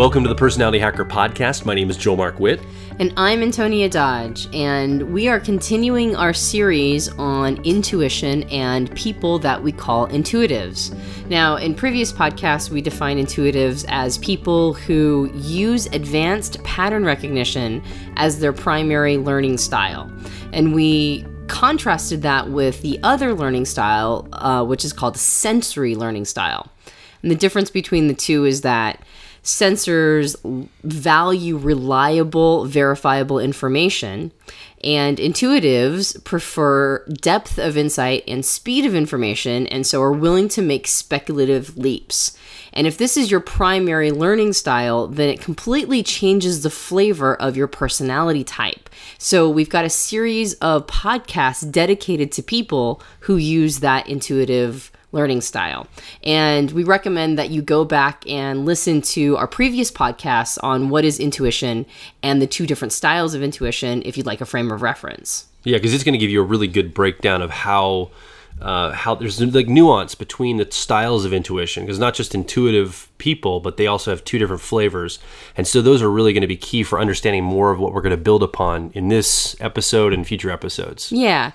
Welcome to the Personality Hacker Podcast. My name is Joel Mark Witt. And I'm Antonia Dodge, and we are continuing our series on intuition and people that we call intuitives. Now, in previous podcasts, we define intuitives as people who use advanced pattern recognition as their primary learning style. And we contrasted that with the other learning style, uh, which is called sensory learning style. And the difference between the two is that sensors value reliable, verifiable information, and intuitives prefer depth of insight and speed of information, and so are willing to make speculative leaps. And if this is your primary learning style, then it completely changes the flavor of your personality type. So we've got a series of podcasts dedicated to people who use that intuitive learning style. And we recommend that you go back and listen to our previous podcasts on what is intuition and the two different styles of intuition if you'd like a frame of reference. Yeah, because it's going to give you a really good breakdown of how. Uh, how there's like nuance between the styles of intuition because not just intuitive people but they also have two different flavors and so those are really going to be key for understanding more of what we're going to build upon in this episode and future episodes yeah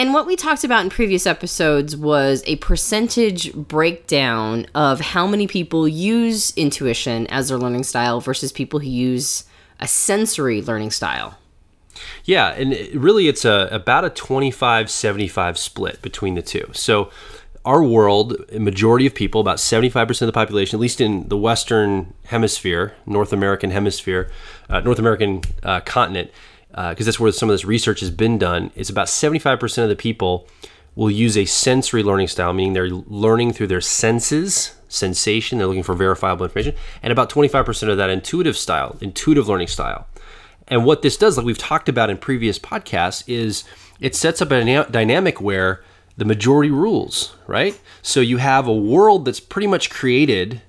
and what we talked about in previous episodes was a percentage breakdown of how many people use intuition as their learning style versus people who use a sensory learning style. Yeah, and really it's a about a 25-75 split between the two. So our world, a majority of people, about 75% of the population, at least in the Western hemisphere, North American hemisphere, uh, North American uh, continent, because uh, that's where some of this research has been done, it's about 75% of the people will use a sensory learning style, meaning they're learning through their senses, sensation, they're looking for verifiable information, and about 25% of that intuitive style, intuitive learning style. And what this does, like we've talked about in previous podcasts, is it sets up a dynamic where the majority rules, right? So you have a world that's pretty much created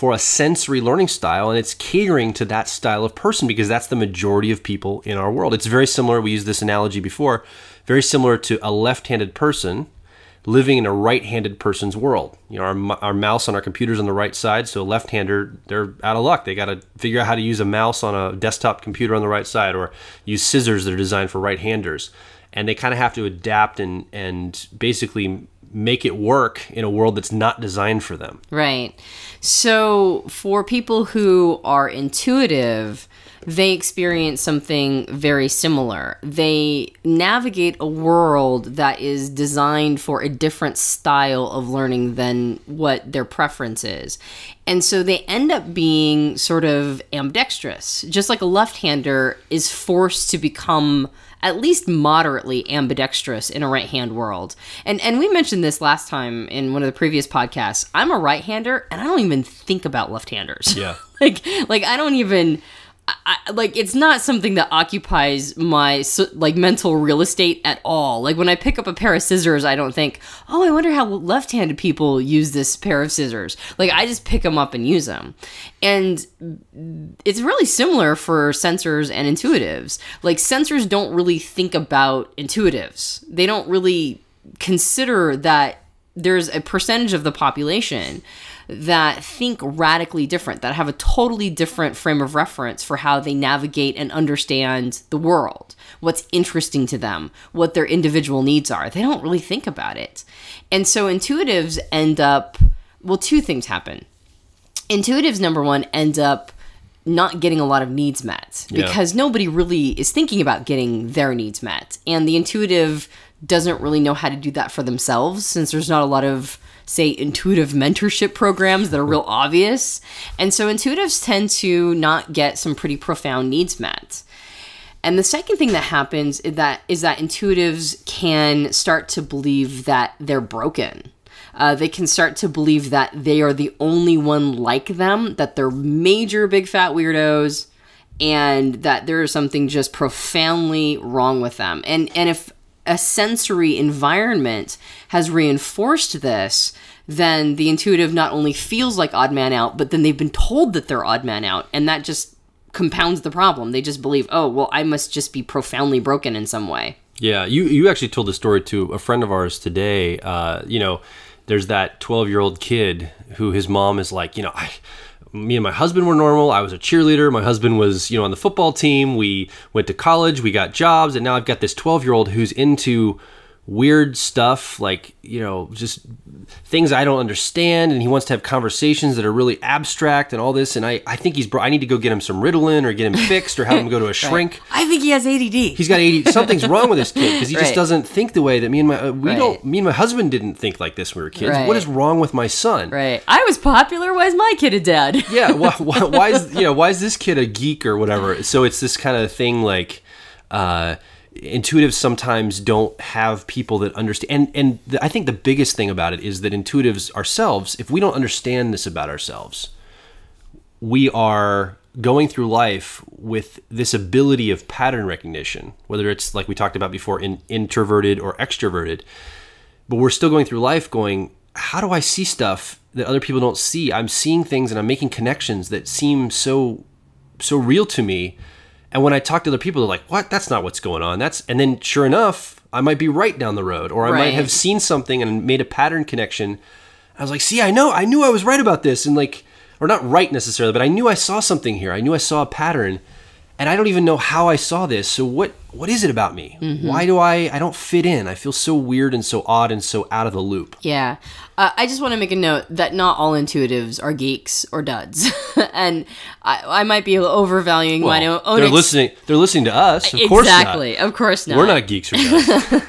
for a sensory learning style and it's catering to that style of person because that's the majority of people in our world. It's very similar, we used this analogy before, very similar to a left handed person living in a right handed person's world. You know, our, our mouse on our computers on the right side, so a left hander, they're out of luck. They got to figure out how to use a mouse on a desktop computer on the right side or use scissors that are designed for right handers. And they kind of have to adapt and, and basically make it work in a world that's not designed for them. Right. So, for people who are intuitive, they experience something very similar. They navigate a world that is designed for a different style of learning than what their preference is. And so they end up being sort of ambidextrous, just like a left hander is forced to become at least moderately ambidextrous in a right hand world. And and we mentioned this last time in one of the previous podcasts. I'm a right hander and I don't even think about left handers. Yeah. like like I don't even I, like it's not something that occupies my like mental real estate at all. Like when I pick up a pair of scissors, I don't think, "Oh, I wonder how left-handed people use this pair of scissors." Like I just pick them up and use them. And it's really similar for sensors and intuitives. Like sensors don't really think about intuitives. They don't really consider that there's a percentage of the population that think radically different, that have a totally different frame of reference for how they navigate and understand the world, what's interesting to them, what their individual needs are. They don't really think about it. And so intuitives end up, well, two things happen. Intuitives, number one, end up not getting a lot of needs met because yeah. nobody really is thinking about getting their needs met. And the intuitive doesn't really know how to do that for themselves since there's not a lot of say intuitive mentorship programs that are real obvious. And so intuitives tend to not get some pretty profound needs met. And the second thing that happens is that is that intuitives can start to believe that they're broken. Uh, they can start to believe that they are the only one like them, that they're major big fat weirdos, and that there is something just profoundly wrong with them. And and if a sensory environment has reinforced this, then the intuitive not only feels like odd man out, but then they've been told that they're odd man out, and that just compounds the problem. They just believe, oh, well, I must just be profoundly broken in some way. Yeah, you you actually told the story to a friend of ours today. Uh, you know, there's that 12 year old kid who his mom is like, you know, I me and my husband were normal. I was a cheerleader. My husband was, you know, on the football team. We went to college. We got jobs, and now I've got this 12 year old who's into weird stuff like you know just things i don't understand and he wants to have conversations that are really abstract and all this and i, I think he's bro- i need to go get him some ritalin or get him fixed or have him go to a shrink I think he has ADD. he's got ADD something's wrong with this kid because he just doesn't think the way that me and my uh, we Right. don't me and my husband didn't think like this when we were kids Right. what is wrong with my son right. I was popular. Why is my kid a dad? yeah why, why, why is you know why is this kid a geek or whatever so it's this kind of thing like uh intuitives sometimes don't have people that understand and and the, i think the biggest thing about it is that intuitives ourselves if we don't understand this about ourselves we are going through life with this ability of pattern recognition whether it's like we talked about before in introverted or extroverted but we're still going through life going how do i see stuff that other people don't see? I'm seeing things and i'm making connections that seem so so real to me and when i talk to other people they're like what? That's not what's going on. That's and then sure enough i might be right down the road or i might have seen something and made a pattern connection. I was like see i know i knew i was right about this and like or not right necessarily but i knew i saw something here. I knew i saw a pattern and i don't even know how i saw this so what what is it about me why do i i don't fit in i feel so weird and so odd and so out of the loop Yeah. Uh, I just want to make a note that not all intuitives are geeks or duds. and I, I might be overvaluing my own they're ex- listening they're listening to us of course not. Exactly. Of course not. we're not geeks or guys.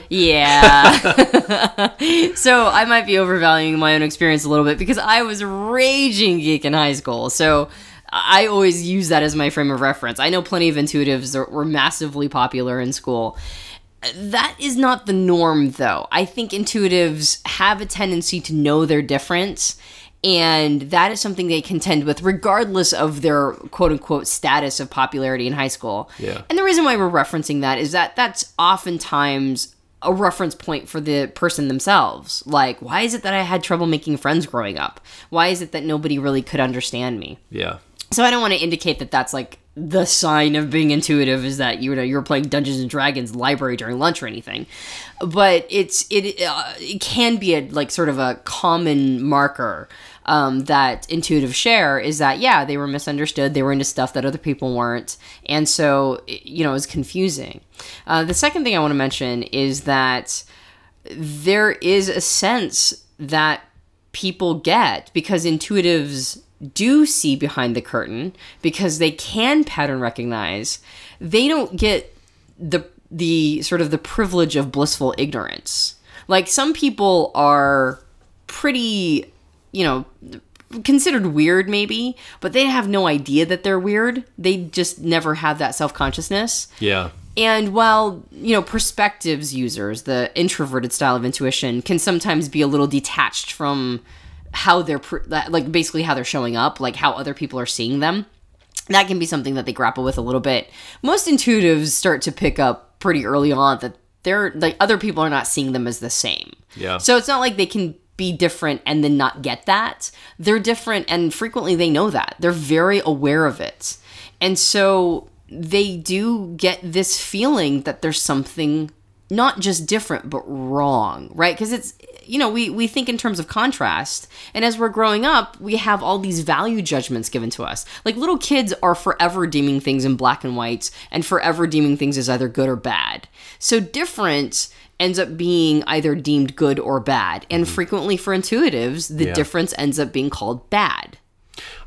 Yeah. so I might be overvaluing my own experience a little bit because I was raging geek in high school. So I always use that as my frame of reference. I know plenty of intuitives that were massively popular in school. That is not the norm, though. I think intuitives have a tendency to know their difference. And that is something they contend with, regardless of their quote unquote status of popularity in high school. Yeah. And the reason why we're referencing that is that that's oftentimes a reference point for the person themselves. Like, why is it that I had trouble making friends growing up? Why is it that nobody really could understand me? yeah So I don't want to indicate that that's like the sign of being intuitive is that you know you're playing Dungeons and Dragons library during lunch or anything, but it's it uh, it can be a like sort of a common marker um, that intuitive share is that yeah they were misunderstood they were into stuff that other people weren't and so you know it's confusing. Uh, the second thing I want to mention is that there is a sense that people get because intuitives do see behind the curtain because they can pattern recognize. They don't get the the sort of the privilege of blissful ignorance. Like some people are pretty you know considered weird maybe but they have no idea that they're weird. They just never have that self-consciousness. Yeah. And while, you know, perspectives users, the introverted style of intuition can sometimes be a little detached from how they're, pr- like basically how they're showing up, like how other people are seeing them. That can be something that they grapple with a little bit. Most intuitives start to pick up pretty early on that they're, like, other people are not seeing them as the same. Yeah. So it's not like they can be different and then not get that. They're different and frequently they know that. They're very aware of it. And so they do get this feeling that there's something not just different but wrong, right? Because it's you know, we we think in terms of contrast. And as we're growing up, we have all these value judgments given to us. Like little kids are forever deeming things in black and white and forever deeming things as either good or bad. So different ends up being either deemed good or bad. And frequently for intuitives, the Yeah. difference ends up being called bad.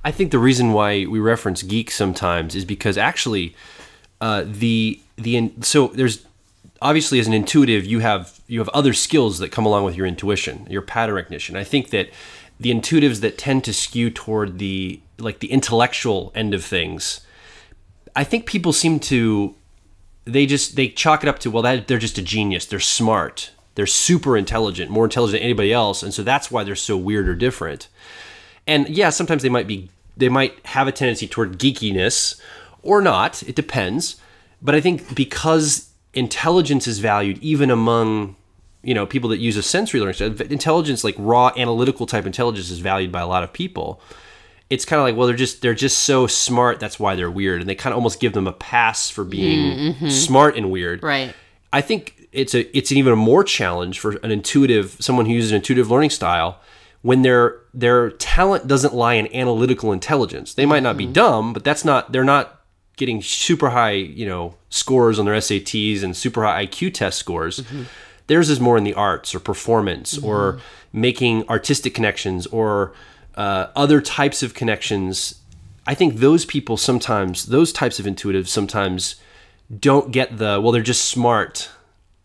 I think the reason why we reference geek sometimes is because actually, uh, the the so there's obviously as an intuitive you have you have other skills that come along with your intuition, your pattern recognition. I think that the intuitives that tend to skew toward the like the intellectual end of things, I think people seem to they just they chalk it up to well that they're just a genius, they're smart, they're super intelligent, more intelligent than anybody else, and so that's why they're so weird or different. And yeah sometimes they might be they might have a tendency toward geekiness or not. It depends. But i think because intelligence is valued even among you know people that use a sensory learning style, intelligence like raw analytical type intelligence is valued by a lot of people. It's kind of like well they're just they're just so smart that's why they're weird. And they kind of almost give them a pass for being mm-hmm. smart and weird. Right. I think it's a it's an even more challenge for an intuitive someone who uses an intuitive learning style when their their talent doesn't lie in analytical intelligence. They might not be mm-hmm. dumb, but that's not they're not getting super high, you know, scores on their SATs and super high IQ test scores. Theirs is more in the arts or performance or making artistic connections or uh, other types of connections. I think those people sometimes, those types of intuitives sometimes don't get the, well, they're just smart.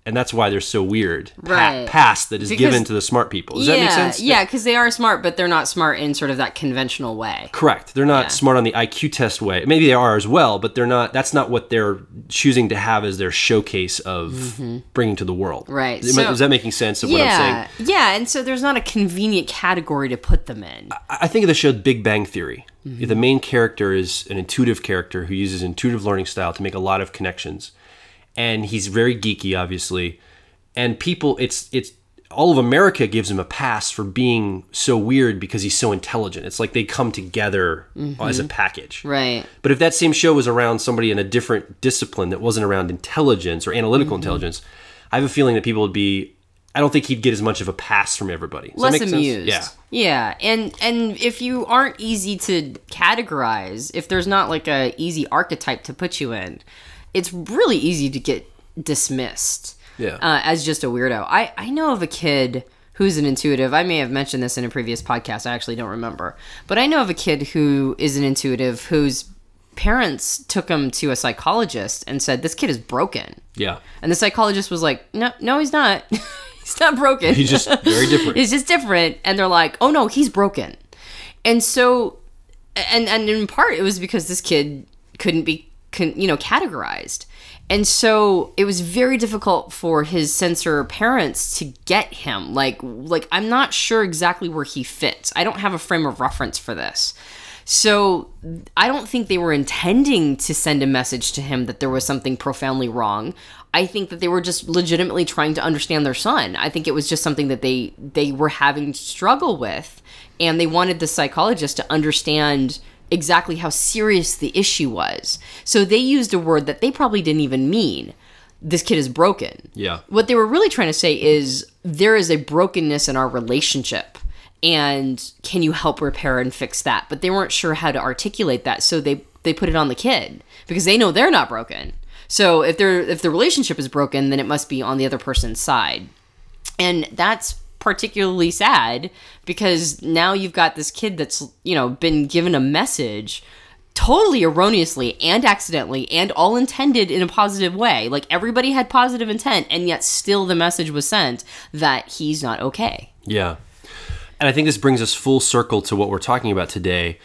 And that's why they're so weird. Pa- Right. pass that is Because- given to the smart people. Does yeah, that make sense? Yeah, because they are smart, but they're not smart in sort of that conventional way. Correct. They're not Yeah. smart on the IQ test way. Maybe they are as well, but they're not. That's not what they're choosing to have as their showcase of bringing to the world. Mm-hmm. Right. Is, So- is that making sense of what I'm Yeah, saying? yeah, and so there's not a convenient category to put them in. I I think of the show Big Bang Theory. Mm-hmm. The main character is an intuitive character who uses intuitive learning style to make a lot of connections, and he's very geeky, obviously. And people, it's it's all of America gives him a pass for being so weird because he's so intelligent. It's like they come together as a package. Mm-hmm. Right. But if that same show was around somebody in a different discipline that wasn't around intelligence or analytical Mm-hmm. intelligence, I have a feeling that people would be. I don't think he'd get as much of a pass from everybody. Does Less amused. Yeah. Yeah. And and if you aren't easy to categorize, if there's not like a easy archetype to put you in, it's really easy to get dismissed. Yeah. Uh, as just a weirdo. I, I know of a kid who's an intuitive. I may have mentioned this in a previous podcast. I actually don't remember. But I know of a kid who is an intuitive whose parents took him to a psychologist and said, This kid is broken. Yeah. And the psychologist was like, No, no, he's not. he's not broken. He's just very different. he's just different. And they're like, oh no, he's broken. And so, and and in part it was because this kid couldn't be, con, you know, categorized. And so it was very difficult for his sensor parents to get him. Like, like I'm not sure exactly where he fits. I don't have a frame of reference for this. So I don't think they were intending to send a message to him that there was something profoundly wrong. I think that they were just legitimately trying to understand their son. I think it was just something that they they were having to struggle with and they wanted the psychologist to understand exactly how serious the issue was. So they used a word that they probably didn't even mean. This kid is broken. Yeah. What they were really trying to say is there is a brokenness in our relationship and can you help repair and fix that? But they weren't sure how to articulate that, so they they put it on the kid because they know they're not broken. So if they're if the relationship is broken, then it must be on the other person's side. And that's particularly sad because now you've got this kid that's, you know, been given a message totally erroneously and accidentally and all intended in a positive way. Like everybody had positive intent and yet still the message was sent that he's not okay. Yeah. And I think this brings us full circle to what we're talking about today.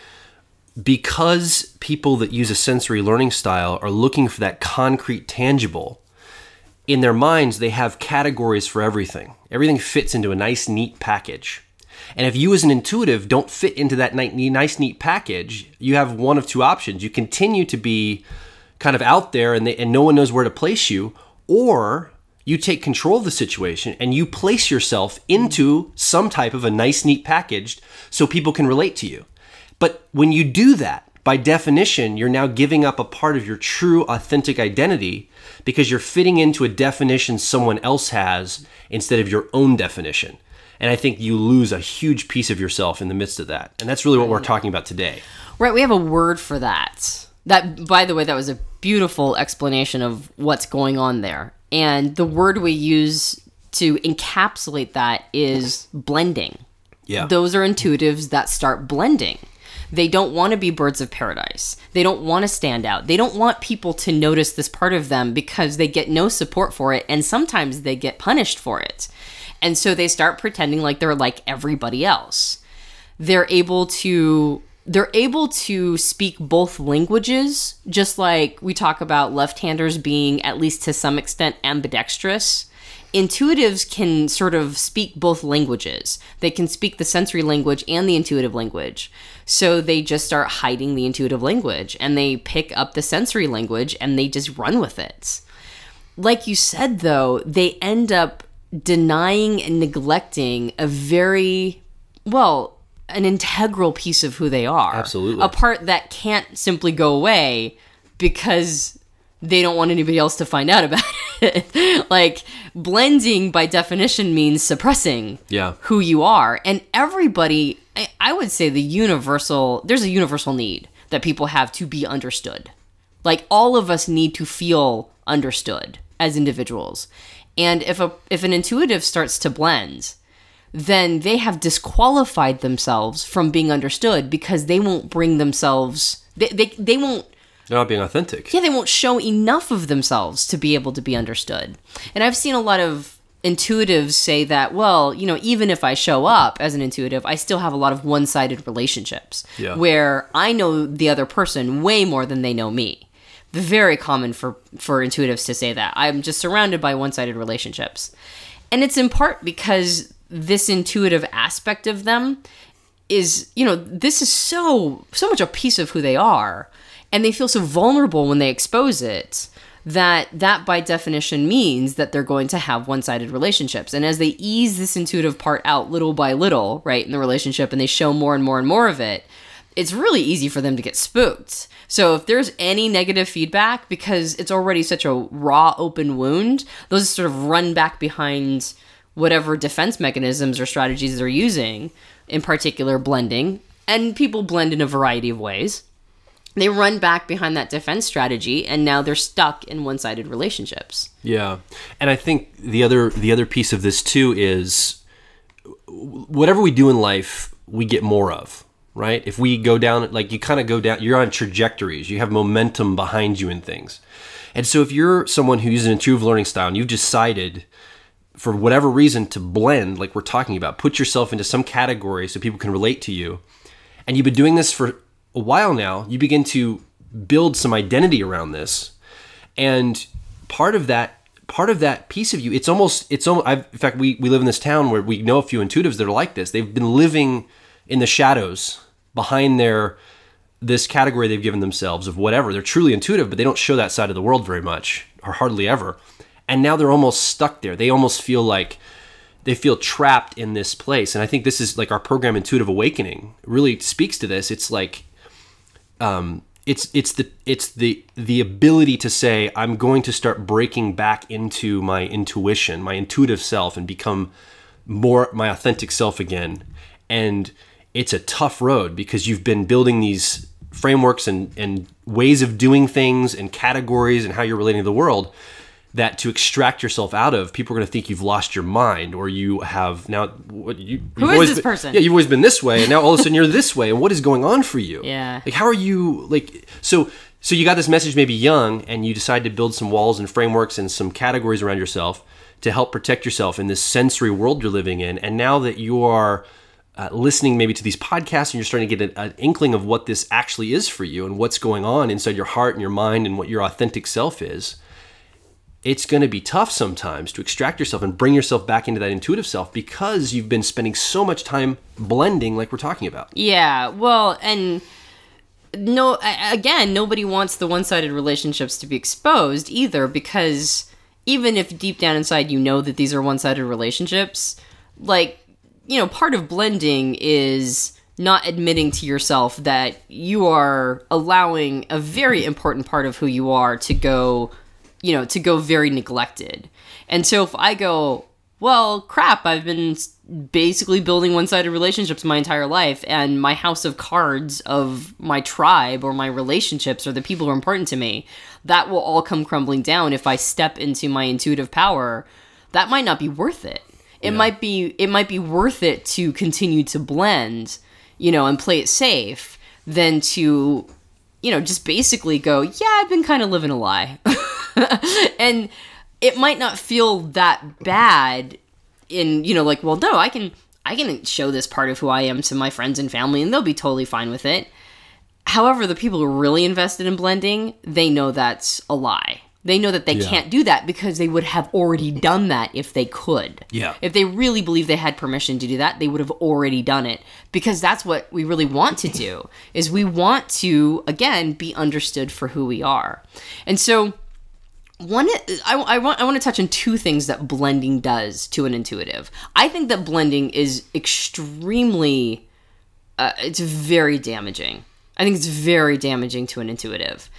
Because people that use a sensory learning style are looking for that concrete, tangible, in their minds, they have categories for everything. Everything fits into a nice, neat package. And if you, as an intuitive, don't fit into that nice, neat package, you have one of two options. You continue to be kind of out there and, they, and no one knows where to place you, or you take control of the situation and you place yourself into some type of a nice, neat package so people can relate to you. But when you do that, by definition, you're now giving up a part of your true, authentic identity because you're fitting into a definition someone else has instead of your own definition. And I think you lose a huge piece of yourself in the midst of that. And that's really what we're talking about today. Right, we have a word for that. That by the way, that was a beautiful explanation of what's going on there. And the word we use to encapsulate that is blending. Yeah. Those are intuitives that start blending. They don't want to be birds of paradise. They don't want to stand out. They don't want people to notice this part of them because they get no support for it and sometimes they get punished for it. And so they start pretending like they're like everybody else. They're able to they're able to speak both languages, just like we talk about left-handers being at least to some extent ambidextrous intuitives can sort of speak both languages. They can speak the sensory language and the intuitive language. So they just start hiding the intuitive language and they pick up the sensory language and they just run with it. Like you said, though, they end up denying and neglecting a very, well, an integral piece of who they are. Absolutely. A part that can't simply go away because they don't want anybody else to find out about it. like blending by definition means suppressing Yeah. who you are. And everybody, I- I would say the universal, there's a universal need that people have to be understood. Like all of us need to feel understood as individuals. And if a if an intuitive starts to blend, then they have disqualified themselves from being understood because they won't bring themselves they, they, they won't They're not being authentic. yeah, they won't show enough of themselves to be able to be understood. And I've seen a lot of intuitives say that, well, you know, even if I show up as an intuitive, I still have a lot of one sided relationships Yeah. where I know the other person way more than they know me. Very common for, for intuitives to say that. I'm just surrounded by one sided relationships. And it's in part because this intuitive aspect of them is you know this is so so much a piece of who they are and they feel so vulnerable when they expose it that that by definition means that they're going to have one-sided relationships. And as they ease this intuitive part out little by little right in the relationship and they show more and more and more of it it's really easy for them to get spooked. So if there's any negative feedback because it's already such a raw open wound those sort of run back behind whatever defense mechanisms or strategies they're using, in particular blending, and people blend in a variety of ways. They run back behind that defense strategy and now they're stuck in one-sided relationships. Yeah, and I think the other the other piece of this too is whatever we do in life, we get more of. Right? If we go down, like you kind of go down, you're on trajectories. You have momentum behind you in things, and so if you're someone who uses an intuitive learning style and you've decided for whatever reason to blend, like we're talking about, put yourself into some category so people can relate to you, and you've been doing this for a while now, you begin to build some identity around this, and part of that part of that piece of you it's almost it's almost I've, in fact we, we live in this town where we know a few intuitives that are like this. They've been living in the shadows behind their this category they've given themselves of whatever. They're truly intuitive but they don't show that side of the world very much or hardly ever. And now they're almost stuck there. They almost feel like they feel trapped in this place. And i think this is like our program intuitive awakening really speaks to this. It's like um, it's it's the it's the the ability to say I'm going to start breaking back into my intuition, my intuitive self, and become more my authentic self again. And it's a tough road because you've been building these frameworks and and ways of doing things and categories and how you're relating to the world that to extract yourself out of, people are going to think you've lost your mind or you have now. What you? Who you've is always this been- person? Yeah, you've always been this way, and now all of a sudden you're this way. And what is going on for you? Yeah. Like, how are you? Like, so so you got this message maybe young, and you decide to build some walls and frameworks and some categories around yourself to help protect yourself in this sensory world you're living in. And now that you are uh, listening maybe to these podcasts and you're starting to get an, an inkling of what this actually is for you and what's going on inside your heart and your mind and what your authentic self is it's going to be tough sometimes to extract yourself and bring yourself back into that intuitive self because you've been spending so much time blending like we're talking about. Yeah, well, and no, again, nobody wants the one-sided relationships to be exposed either because even if deep down inside you know that these are one-sided relationships, like, you know, part of blending is not admitting to yourself that you are allowing a very important part of who you are to go, you know, to go very neglected. And so if I go, well, crap, I've been basically building one sided relationships my entire life, and my house of cards of my tribe or my relationships or the people who are important to me, that will all come crumbling down if I step into my intuitive power. That might not be worth it. It might be it might be worth it to continue to blend, you know, and play it safe than to, you know, just basically go, yeah, I've been kind of living a lie. and it might not feel that bad in you know like well no i can i can show this part of who i am to my friends and family and they'll be totally fine with it. However the people who are really invested in blending they know that's a lie. They know that they can't do that because they would have already done that if they could. Yeah. if they really believe they had permission to do that they would have already done it because that's what we really want to do is we want to again be understood for who we are. And so one I, I want i want to touch on two things that blending does to an intuitive. I think that blending is extremely uh, it's very damaging. I think it's very damaging to an intuitive.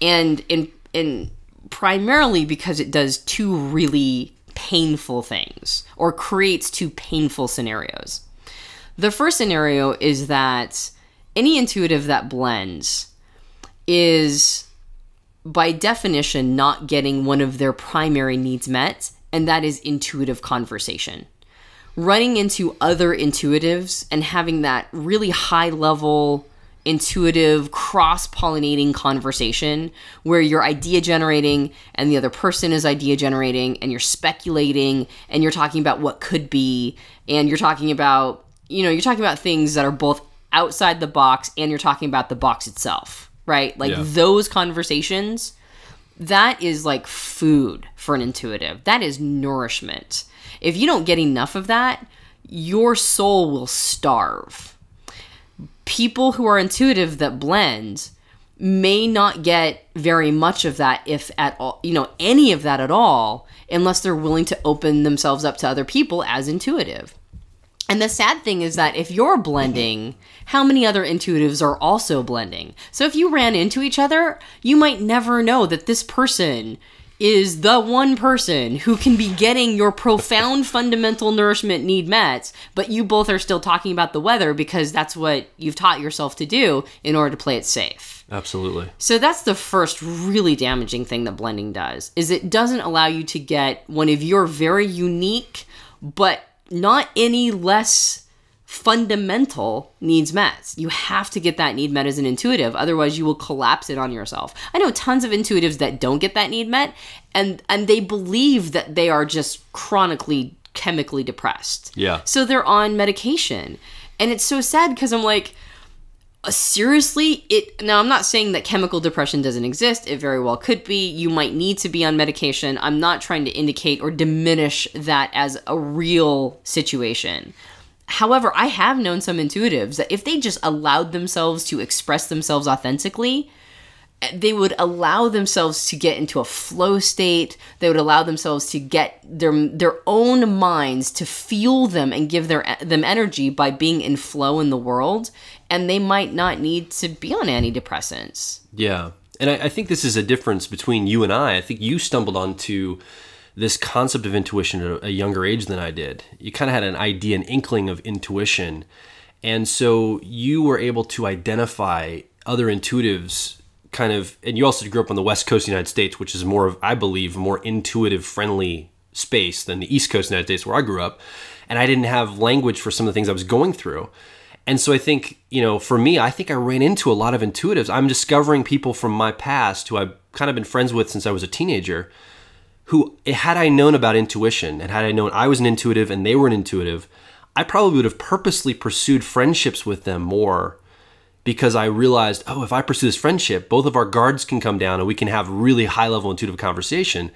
And in in primarily because it does two really painful things or creates two painful scenarios. The first scenario is that any intuitive that blends is by definition not getting one of their primary needs met, and that is intuitive conversation. Running into other intuitives and having that really high level, intuitive, cross pollinating conversation where you're idea generating and the other person is idea generating and you're speculating and you're talking about what could be and you're talking about, you know, you're talking about things that are both outside the box and you're talking about the box itself right? Like Yeah. those conversations, that is like food for an intuitive. That is nourishment. If you don't get enough of that, your soul will starve. People who are intuitive that blend may not get very much of that if at all, you know, any of that at all unless they're willing to open themselves up to other people as intuitive. And the sad thing is that if you're blending, how many other intuitives are also blending? So if you ran into each other, you might never know that this person is the one person who can be getting your profound fundamental nourishment need met, but you both are still talking about the weather because that's what you've taught yourself to do in order to play it safe. Absolutely. So that's the first really damaging thing that blending does is it doesn't allow you to get one of your very unique but not any less fundamental needs met. You have to get that need met as an intuitive otherwise you will collapse it on yourself. I know tons of intuitives that don't get that need met and and they believe that they are just chronically chemically depressed. Yeah. So they're on medication. And it's so sad because I'm like uh, seriously it now i'm not saying that chemical depression doesn't exist. It very well could be. You might need to be on medication. I'm not trying to indicate or diminish that as a real situation. However i have known some intuitives that if they just allowed themselves to express themselves authentically they would allow themselves to get into a flow state. They would allow themselves to get their their own minds to fuel them and give their them energy by being in flow in the world and they might not need to be on antidepressants Yeah. And I, I think this is a difference between you and I. I think you stumbled onto this concept of intuition at a, younger age than I did. You kind of had an idea, an inkling of intuition. And so you were able to identify other intuitives kind of, and you also grew up on the West Coast of the United States, which is more of, I believe, more intuitive friendly space than the East Coast of the United States where I grew up. And I didn't have language for some of the things I was going through. And so I think, you know, for me, I think I ran into a lot of intuitives. I'm discovering people from my past who I've kind of been friends with since I was a teenager who, eh, had I known about intuition and had I known I was an intuitive and they were an intuitive, I probably would have purposely pursued friendships with them more because I realized, oh, if I pursue this friendship, both of our guards can come down and we can have really high level intuitive conversation.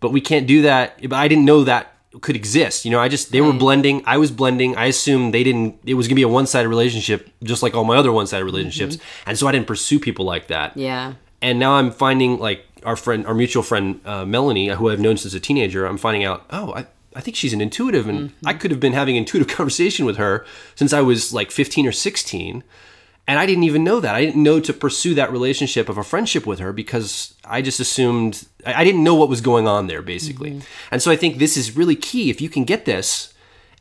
But we can't do that. I didn't know that could exist. You know, I just they were blending. I was blending. I assumed they didn't. It was gonna be a one sided relationship, just like all my other one sided relationships. And so I didn't pursue people like that. yeah And now I'm finding like our friend, our mutual friend uh, Melanie, who I've known since a teenager. I'm finding out, oh, I, I think she's an intuitive, and I could have been having intuitive conversation with her since I was like 15 or 16. And I didn't even know that. I didn't know to pursue that relationship of a friendship with her because I just assumed I I didn't know what was going on there, basically. Mm-hmm. And so I think this is really key. If you can get this,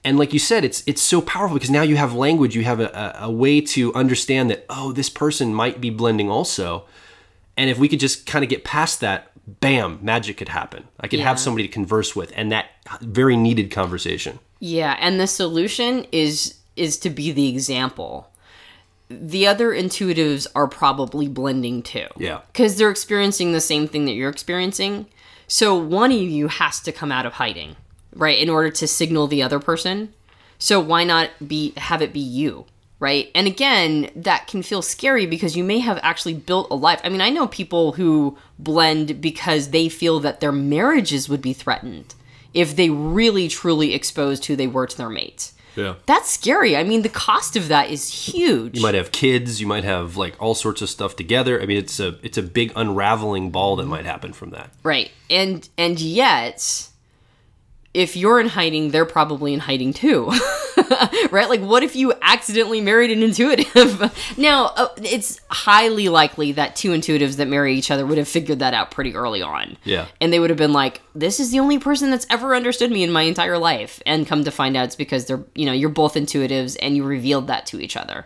and like you said, it's it's so powerful because now you have language, you have a, a, a way to understand that oh, this person might be blending also. And if we could just kind of get past that, bam, magic could happen. I could have somebody to converse with, and that very needed conversation. Yeah, and the solution is is to be the example. The other intuitives are probably blending too. Yeah. Cuz they're experiencing the same thing that you're experiencing. So one of you has to come out of hiding, right, in order to signal the other person. So why not be have it be you, right? And again, that can feel scary because you may have actually built a life. I mean, I know people who blend because they feel that their marriages would be threatened if they really truly exposed who they were to their mate. Yeah. That's scary. I mean, the cost of that is huge. You might have kids. You might have like all sorts of stuff together. I mean, it's a it's a big unraveling ball that mm-hmm. might happen from that. Right. And and yet if you're in hiding, they're probably in hiding too. right? Like, what if you accidentally married an intuitive? now, uh, it's highly likely that two intuitives that marry each other would have figured that out pretty early on. Yeah. And they would have been like, this is the only person that's ever understood me in my entire life. And come to find out it's because they're, you know, you're both intuitives and you revealed that to each other.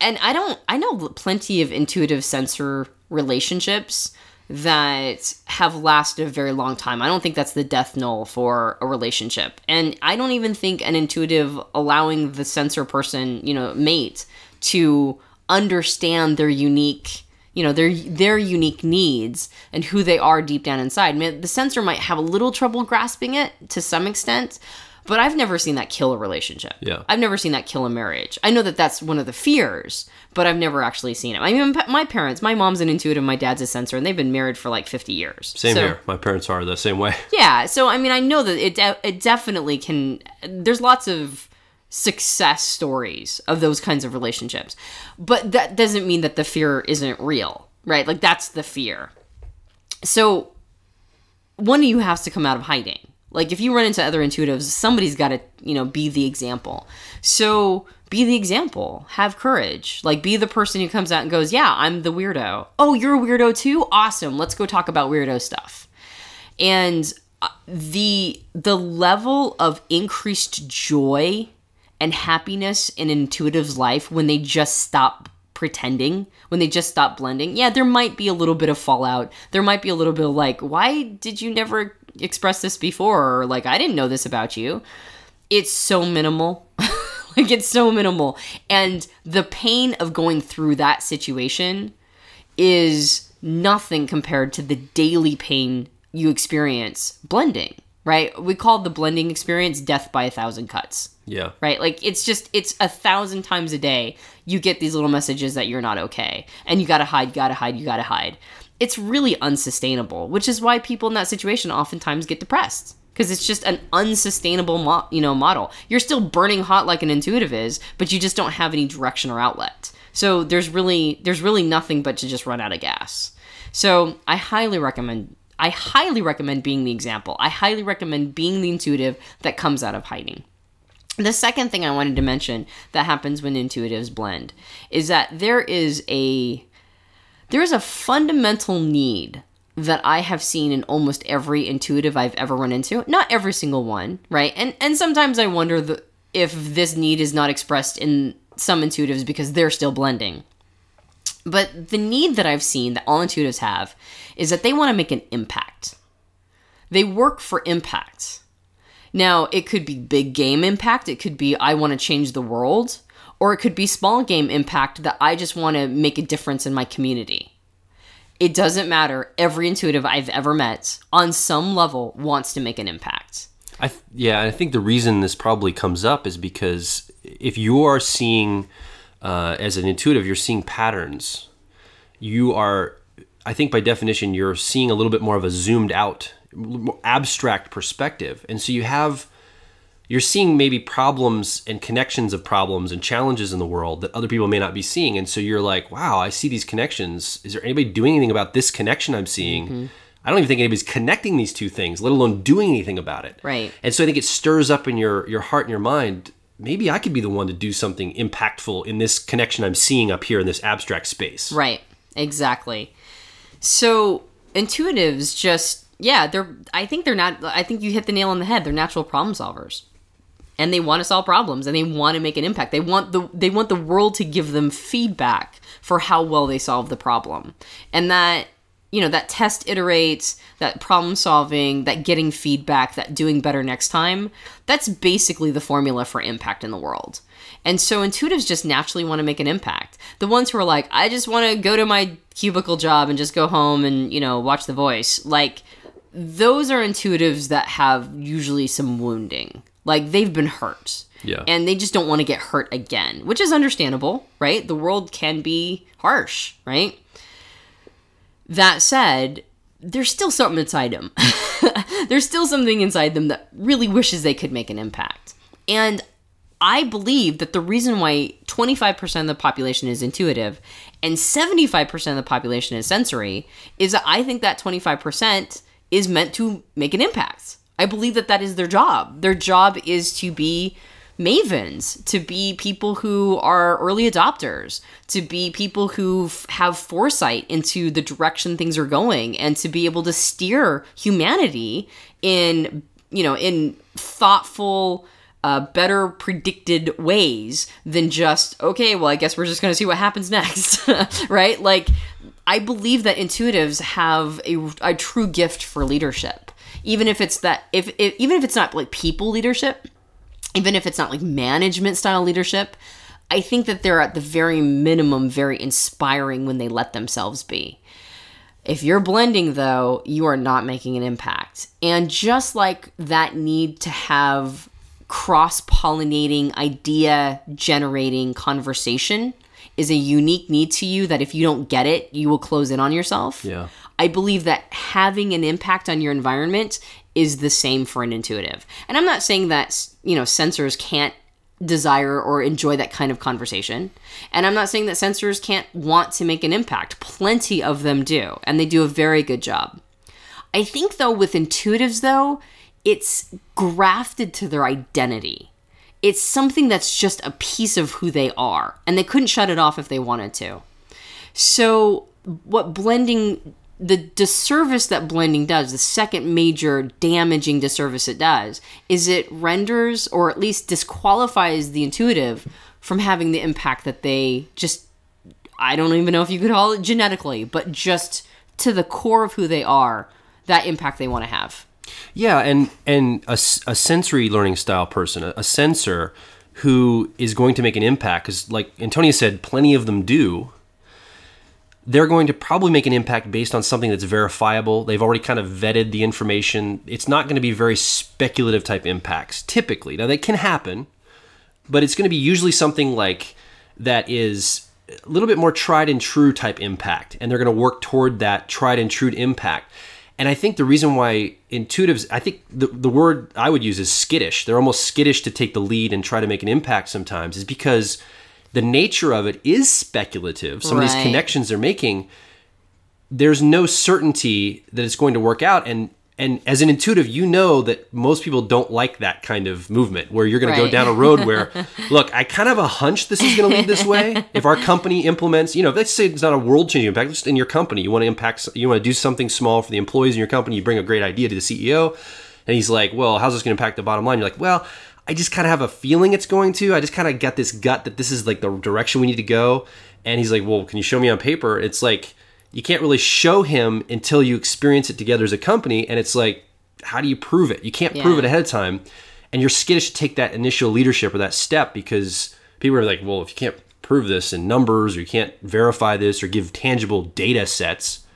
And I don't, I know plenty of intuitive sensor relationships that have lasted a very long time. I don't think that's the death knell for a relationship. And I don't even think an intuitive allowing the sensor person, you know, mate to understand their unique you know their their unique needs and who they are deep down inside. I mean, the sensor might have a little trouble grasping it to some extent, but I've never seen that kill a relationship. Yeah. I've never seen that kill a marriage. I know that that's one of the fears, but I've never actually seen it. I mean, my parents, my mom's an intuitive, my dad's a sensor, and they've been married for like 50 years. Same So- here. My parents are the same way. Yeah. So, I mean, I know that it, de- it definitely can, there's lots of success stories of those kinds of relationships, but that doesn't mean that the fear isn't real, right? Like, that's the fear. So, one of you has to come out of hiding. Like if you run into other intuitives, somebody's got to, you know, be the example. So be the example. Have courage. Like be the person who comes out and goes, "Yeah, I'm the weirdo." "Oh, you're a weirdo too? Awesome. Let's go talk about weirdo stuff." And uh, the the level of increased joy and happiness in intuitive's life when they just stop pretending, when they just stop blending. Yeah, there might be a little bit of fallout. There might be a little bit of like, why did you never express this before? Or like, I didn't know this about you. It's so minimal. like, it's so minimal. And the pain of going through that situation is nothing compared to the daily pain you experience blending, right? We call the blending experience death by a thousand cuts Yeah. right? Like it's just it's a thousand times a day you get these little messages that you're not okay and you gotta hide, gotta hide, you gotta hide. It's really unsustainable, which is why people in that situation oftentimes get depressed because it's just an unsustainable mo- you know model. You're still burning hot like an intuitive is, but you just don't have any direction or outlet. So there's really there's really nothing but to just run out of gas. So I highly recommend I highly recommend being the example. I highly recommend being the intuitive that comes out of hiding. The second thing I wanted to mention that happens when intuitives blend is that there is a there is a fundamental need that I have seen in almost every intuitive I've ever run into. Not every single one, right? And and sometimes I wonder the, if this need is not expressed in some intuitives because they're still blending. But the need that I've seen that all intuitives have is that they want to make an impact. They work for impact. Now, it could be big game impact, it could be I want to change the world, or it could be small game impact that I just want to make a difference in my community. It doesn't matter. Every intuitive I've ever met on some level wants to make an impact. I yeah, I think the reason this probably comes up is because if you are seeing, uh, as an intuitive, you're seeing patterns. You are, I think by definition, you're seeing a little bit more of a zoomed out, more abstract perspective, and so you have, you're seeing maybe problems and connections of problems and challenges in the world that other people may not be seeing, and so you're like, wow, I see these connections. Is there anybody doing anything about this connection I'm seeing? I don't even think anybody's connecting these two things, let alone doing anything about it. Right. And so I think it stirs up in your your heart and your mind. Maybe I could be the one to do something impactful in this connection I'm seeing up here in this abstract space. Right. Exactly. So intuitives just yeah, they're I think they're not I think you hit the nail on the head. They're natural problem solvers. And they want to solve problems and they want to make an impact. They want the they want the world to give them feedback for how well they solve the problem. And that you know, that test iterates, that problem solving, that getting feedback, that doing better next time, that's basically the formula for impact in the world. And so intuitives just naturally want to make an impact. The ones who are like, I just want to go to my cubicle job and just go home and, you know, watch The Voice, like, those are intuitives that have usually some wounding. Like, they've been hurt. Yeah. And they just don't want to get hurt again, which is understandable, right? The world can be harsh, right? That said, there's still something inside them. there's still something inside them that really wishes they could make an impact. And I believe that the reason why 25% of the population is intuitive and 75% of the population is sensory is that I think that 25% is meant to make an impact. I believe that that is their job. Their job is to be mavens, to be people who are early adopters, to be people who have foresight into the direction things are going, and to be able to steer humanity in, you know, in thoughtful, uh, better predicted ways than just, okay, well, I guess we're just going to see what happens next, right? Like, I believe that intuitives have a, a true gift for leadership. Even if it's that, if, if even if it's not like people leadership, even if it's not like management style leadership, I think that they're at the very minimum very inspiring when they let themselves be. If you're blending, though, you are not making an impact. And just like that need to have cross pollinating, idea generating conversation is a unique need to you that if you don't get it, you will close in on yourself. Yeah. I believe that having an impact on your environment is the same for an intuitive. And I'm not saying that, you know, sensors can't desire or enjoy that kind of conversation. And I'm not saying that sensors can't want to make an impact. Plenty of them do, and they do a very good job. I think though with intuitives though, it's grafted to their identity. It's something that's just a piece of who they are, and they couldn't shut it off if they wanted to. So, what blending, the disservice that blending does, the second major damaging disservice it does, is it renders or at least disqualifies the intuitive from having the impact that they just, I don't even know if you could call it genetically, but just to the core of who they are, that impact they want to have. Yeah, and and a, a sensory learning style person, a, a sensor who is going to make an impact, because like Antonia said, plenty of them do. They're going to probably make an impact based on something that's verifiable. They've already kind of vetted the information. It's not going to be very speculative type impacts typically. Now they can happen, but it's going to be usually something like that is a little bit more tried and true type impact, and they're going to work toward that tried and true impact. And I think the reason why intuitives, I think the, the word I would use is skittish. They're almost skittish to take the lead and try to make an impact sometimes, is because the nature of it is speculative. Some of these connections they're making, there's no certainty that it's going to work out. And and as an intuitive, you know that most people don't like that kind of movement where you're going to go down a road where, look, I kind of have a hunch this is going to lead this way. If our company implements, you know, let's say it's not a world changing impact, just in your company, you want to impact, you want to do something small for the employees in your company, you bring a great idea to the CEO, and he's like, well, how's this going to impact the bottom line? You're like, well, I just kind of have a feeling it's going to. I just kind of got this gut that this is like the direction we need to go. And he's like, well, can you show me on paper? It's like, you can't really show him until you experience it together as a company. And it's like, how do you prove it? You can't prove it ahead of time. And you're skittish to take that initial leadership or that step because people are like, well, if you can't prove this in numbers or you can't verify this or give tangible data sets,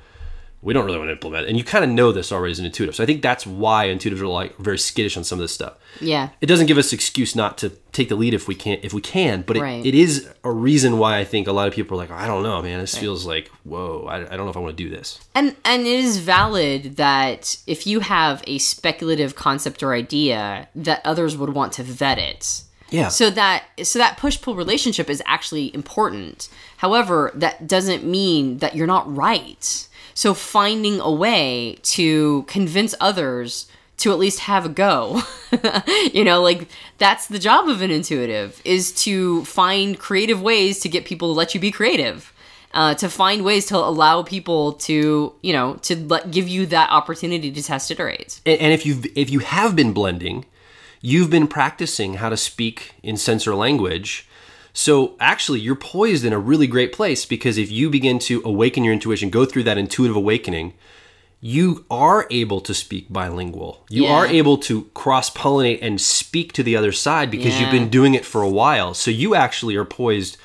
we don't really want to implement it. And you kind of know this already as an intuitive. So I think that's why intuitives are like very skittish on some of this stuff. Yeah. It doesn't give us excuse not to take the lead if we can't if we can, but it, Right. it is a reason why I think a lot of people are like, I don't know, man, this feels like whoa, I, I don't know if I want to do this. And and it is valid that if you have a speculative concept or idea that others would want to vet it. Yeah. So that so that push pull relationship is actually important. However, that doesn't mean that you're not right. So finding a way to convince others to at least have a go. you know, like that's the job of an intuitive is to find creative ways to get people to let you be creative. Uh, to find ways to allow people to, you know, to let, give you that opportunity to test iterate. and, and if you if you have been blending, you've been practicing how to speak in sensor language. So actually, you're poised in a really great place because if you begin to awaken your intuition, go through that intuitive awakening, you are able to speak bilingual. You Yeah. are able to cross pollinate and speak to the other side because you've been doing it for a while. So you actually are poised.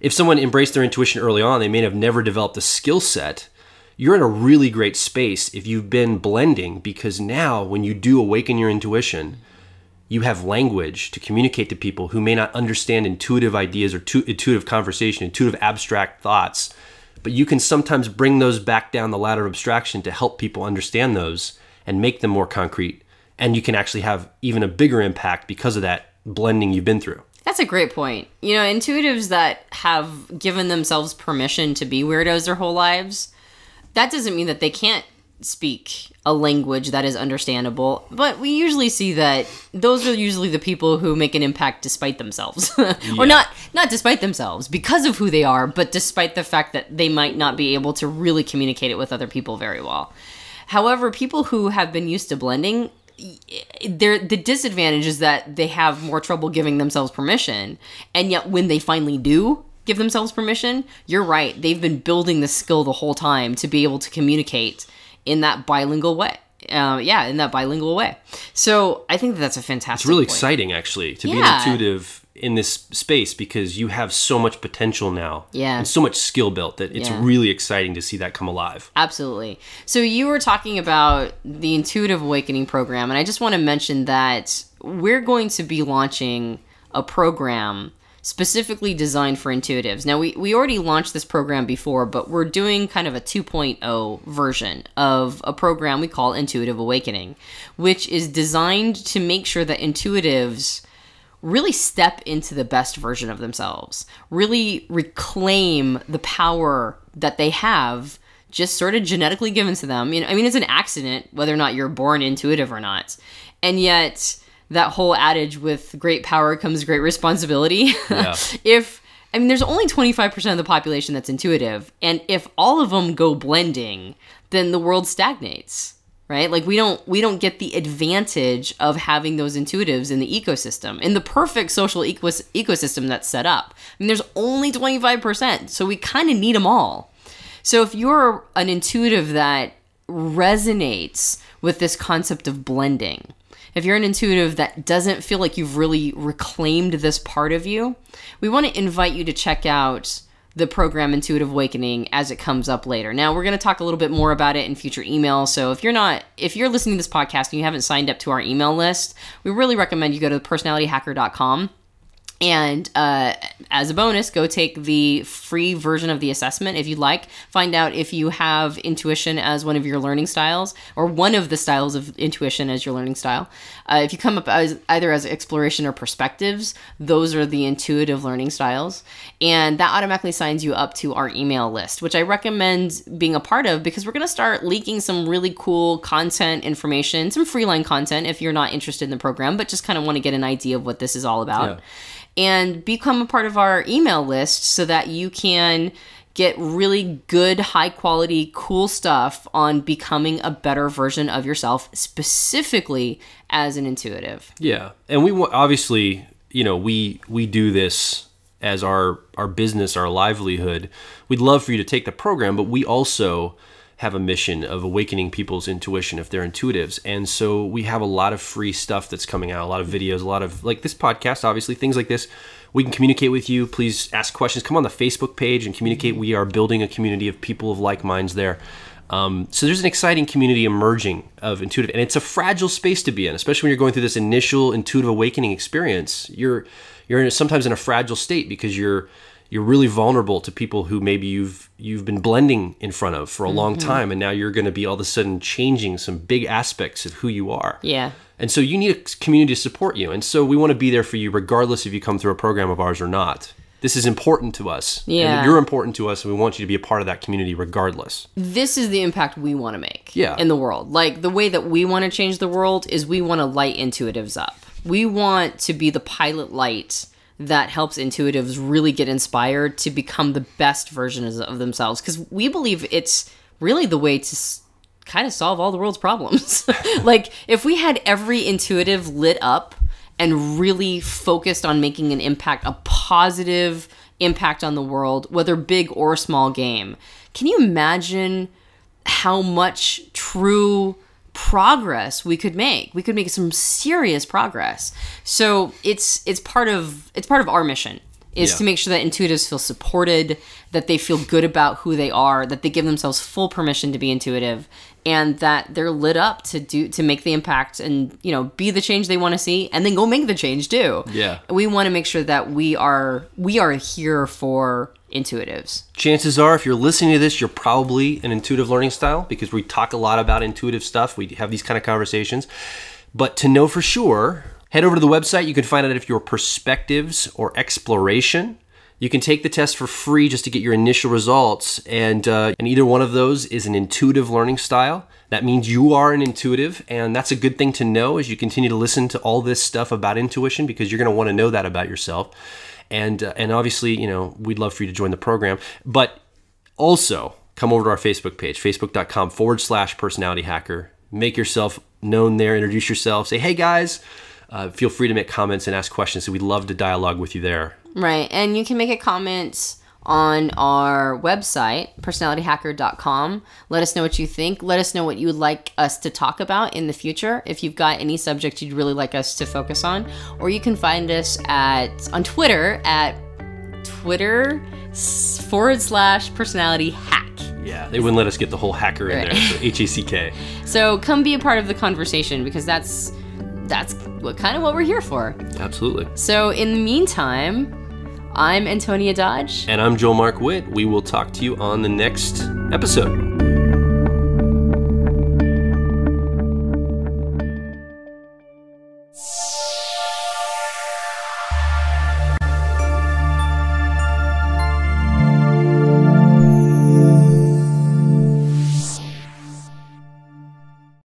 If someone embraced their intuition early on, they may have never developed a skill set. You're in a really great space if you've been blending because now when you do awaken your intuition, you have language to communicate to people who may not understand intuitive ideas or tu- intuitive conversation, intuitive abstract thoughts. But you can sometimes bring those back down the ladder of abstraction to help people understand those and make them more concrete. And you can actually have even a bigger impact because of that blending you've been through. That's a great point. You know, intuitives that have given themselves permission to be weirdos their whole lives, that doesn't mean that they can't speak a language that is understandable, but we usually see that those are usually the people who make an impact despite themselves. or not not despite themselves, because of who they are, but despite the fact that they might not be able to really communicate it with other people very well. However, people who have been used to blending the disadvantage is that they have more trouble giving themselves permission and yet when they finally do give themselves permission you're right they've been building the skill the whole time to be able to communicate in that bilingual way uh, yeah in that bilingual way so i think that that's a fantastic It's really point. exciting, actually, to be Yeah. an intuitive in this space because you have so much potential now. Yeah. And so much skill built that it's Yeah. really exciting to see that come alive. Absolutely. So you were talking about the Intuitive Awakening program, and I just want to mention that we're going to be launching a program specifically designed for intuitives. Now, we, we already launched this program before, but we're doing kind of a 2.0 version of a program we call Intuitive Awakening, which is designed to make sure that intuitives really step into the best version of themselves, really reclaim the power that they have just sort of genetically given to them. You know, I mean, it's an accident whether or not you're born intuitive or not. And yet, that whole adage with great power comes great responsibility. Yeah. if I mean, there's only 25% of the population that's intuitive, and if all of them go blending, then the world stagnates right like we don't we don't get the advantage of having those intuitives in the ecosystem in the perfect social ecos- ecosystem that's set up i mean there's only 25% so we kind of need them all so if you're an intuitive that resonates with this concept of blending if you're an intuitive that doesn't feel like you've really reclaimed this part of you we want to invite you to check out the program Intuitive Awakening as it comes up later. Now, we're going to talk a little bit more about it in future emails. So, if you're not if you're listening to this podcast and you haven't signed up to our email list, we really recommend you go to personalityhacker.com and uh, as a bonus, go take the free version of the assessment if you'd like. Find out if you have intuition as one of your learning styles, or one of the styles of intuition as your learning style. Uh, if you come up as either as exploration or perspectives, those are the intuitive learning styles, and that automatically signs you up to our email list, which I recommend being a part of because we're going to start leaking some really cool content information, some freeline content if you're not interested in the program, but just kind of want to get an idea of what this is all about Yeah. And become a part of our email list so that you can get really good, high quality, cool stuff on becoming a better version of yourself, specifically as an intuitive. Yeah, and we obviously, you know, we we do this as our our business, our livelihood. We'd love for you to take the program, but we also have a mission of awakening people's intuition if they're intuitives. And so we have a lot of free stuff that's coming out, a lot of videos, a lot of like this podcast, obviously, things like this. We can communicate with you. Please ask questions. Come on the Facebook page and communicate. We are building a community of people of like minds there. Um, so there's an exciting community emerging of intuitive, and it's a fragile space to be in, especially when you're going through this initial intuitive awakening experience. You're you're in a, sometimes in a fragile state because you're you're really vulnerable to people who maybe you've you've been blending in front of for a long mm-hmm. time, and now you're going to be all of a sudden changing some big aspects of who you are. Yeah. And so you need a community to support you, and so we want to be there for you regardless if you come through a program of ours or not. This is important to us. and Yeah. you're important to us, and we want you to be a part of that community regardless. This is the impact we want to make Yeah. in the world. Like the way that we want to change the world is we want to light intuitives up. We want to be the pilot light that helps intuitives really get inspired to become the best versions of themselves because we believe it's really the way to kind of solve all the world's problems. like if we had every intuitive lit up and really focused on making an impact, a positive impact on the world, whether big or small game. Can you imagine how much true progress we could make? We could make some serious progress. So it's it's part of it's part of our mission is Yeah. to make sure that intuitives feel supported, that they feel good about who they are, that they give themselves full permission to be intuitive, and that they're lit up to do to make the impact and you know be the change they want to see, and then go make the change too. Yeah. we want to make sure that we are we are here for intuitives. chances are if you're listening to this you're probably an intuitive learning style because we talk a lot about intuitive stuff we have these kind of conversations but to know for sure head over to the website you can find out if your perspectives or exploration You can take the test for free just to get your initial results, and uh, and either one of those is an intuitive learning style. That means you are an intuitive, and that's a good thing to know as you continue to listen to all this stuff about intuition because you're going to want to know that about yourself. And uh, and obviously, you know, we'd love for you to join the program, but also come over to our Facebook page, facebook.com forward slash personality hacker. Make yourself known there, introduce yourself, say, hey guys. Uh, feel free to make comments and ask questions. So we'd love to dialogue with you there. Right. And you can make a comment on our website, personalityhacker.com. Let us know what you think. Let us know what you would like us to talk about in the future. If you've got any subject you'd really like us to focus on, or you can find us at on Twitter at Twitter forward slash personality hack. Yeah, they wouldn't let us get the whole hacker in Right. there. So H A C K. So come be a part of the conversation because that's that's what kind of what we're here for. Absolutely. So in the meantime, I'm Antonia Dodge. And I'm Joel Mark Witt. We will talk to you on the next episode.